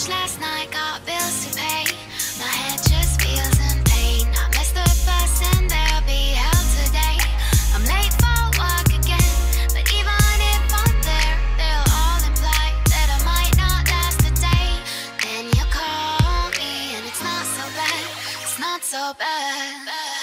much last night, got bills to pay. My head just feels in pain. I missed the bus and there'll be hell today. I'm late for work again, but even if I'm there, they'll all imply that I might not last the day. Then you call me and it's not so bad, it's not so bad.